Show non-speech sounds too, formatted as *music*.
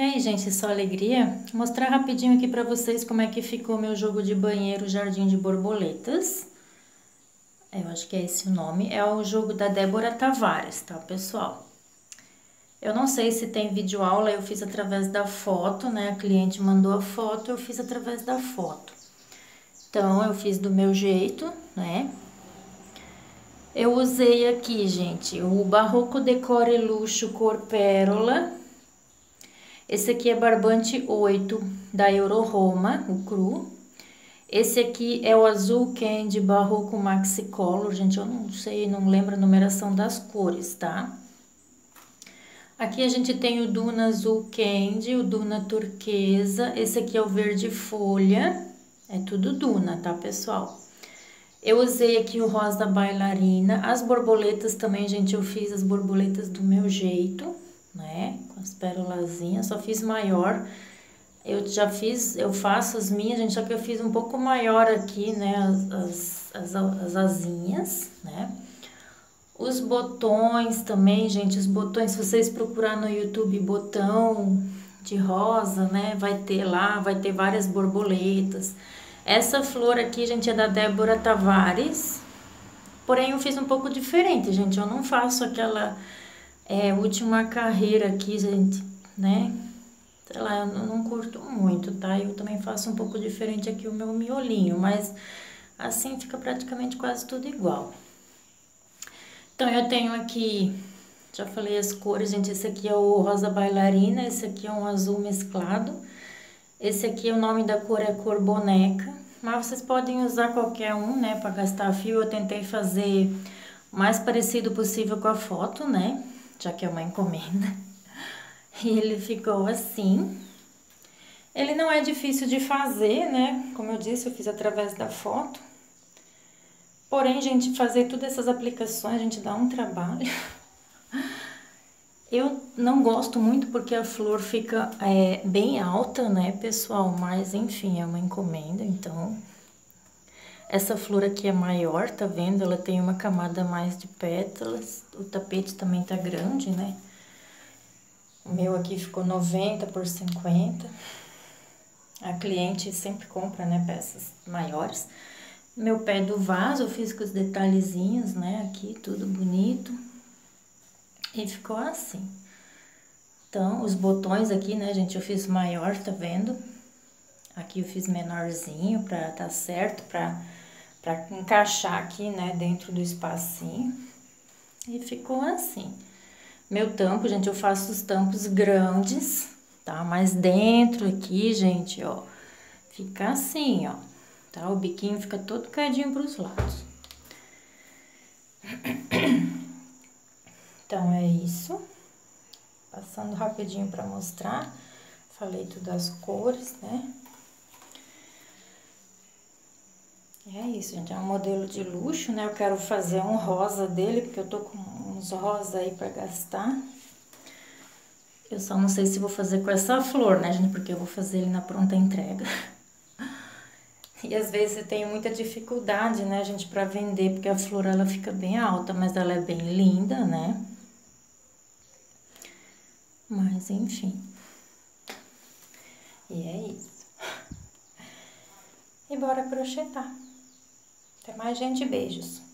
E aí, gente, só alegria? Vou mostrar rapidinho aqui pra vocês como é que ficou meu jogo de banheiro Jardim de Borboletas. Eu acho que é esse o nome. É o jogo da Débora Tavares, tá, pessoal? Eu não sei se tem vídeo aula, eu fiz através da foto, né? A cliente mandou a foto, eu fiz através da foto. Então, eu fiz do meu jeito, né? Eu usei aqui, gente, o Barroco Decore Luxo Cor Pérola, esse aqui é barbante 8 da Euro Roma, o cru. Esse aqui é o azul candy barroco maxi color, gente, eu não sei, não lembro a numeração das cores, tá? Aqui a gente tem o Duna azul candy, o Duna turquesa, esse aqui é o verde folha, é tudo Duna, tá, pessoal? Eu usei aqui o rosa bailarina, as borboletas também, gente, eu fiz as borboletas do meu jeito, né? Com as pérolazinhas, só fiz maior. Eu já fiz, eu faço as minhas, gente, só que eu fiz um pouco maior aqui, né? As, as, as, as asinhas, né? Os botões também, gente, os botões, se vocês procurar no YouTube botão de rosa, né? Vai ter lá, vai ter várias borboletas. Essa flor aqui, gente, é da Débora Tavares. Porém, eu fiz um pouco diferente, gente. Eu não faço aquela é, última carreira aqui, gente, né? Sei lá, eu não curto muito, tá? Eu também faço um pouco diferente aqui o meu miolinho, mas assim fica praticamente quase tudo igual. Então, eu tenho aqui, já falei as cores, gente, esse aqui é o rosa bailarina, esse aqui é um azul mesclado, esse aqui, o nome da cor é cor boneca, mas vocês podem usar qualquer um, né, para gastar fio. Eu tentei fazer o mais parecido possível com a foto, né? Já que é uma encomenda. *laughs* E ele ficou assim. Ele não é difícil de fazer, né? Como eu disse, eu fiz através da foto. Porém, gente, fazer todas essas aplicações, a gente dá um trabalho. *laughs* Eu não gosto muito porque a flor fica é, bem alta, né, pessoal? Mas, enfim, é uma encomenda, então essa flor aqui é maior, tá vendo? Ela tem uma camada mais de pétalas. O tapete também tá grande, né? O meu aqui ficou 90 por 50. A cliente sempre compra, né, peças maiores. Meu pé do vaso eu fiz com os detalhezinhos, né, aqui, tudo bonito. E ficou assim. Então, os botões aqui, né, gente, eu fiz maior, tá vendo? Aqui eu fiz menorzinho pra tá certo, pra para encaixar aqui, né, dentro do espacinho. E ficou assim. Meu tampo, gente, eu faço os tampos grandes, tá? Mas dentro aqui, gente, ó, fica assim, ó, tá? O biquinho fica todo caidinho pros lados. *clears throat* Então, é isso. Passando rapidinho para mostrar. Falei tudo as cores, né? É isso, gente. É um modelo de luxo, né? Eu quero fazer um rosa dele, porque eu tô com uns rosa aí pra gastar. Eu só não sei se vou fazer com essa flor, né, gente? Porque eu vou fazer ele na pronta entrega. *laughs* E às vezes eu tenho muita dificuldade, né, gente, pra vender, porque a flor ela fica bem alta, mas ela é bem linda, né? Mas enfim. E é isso. *laughs* E bora crochetar. Até mais, gente. Beijos.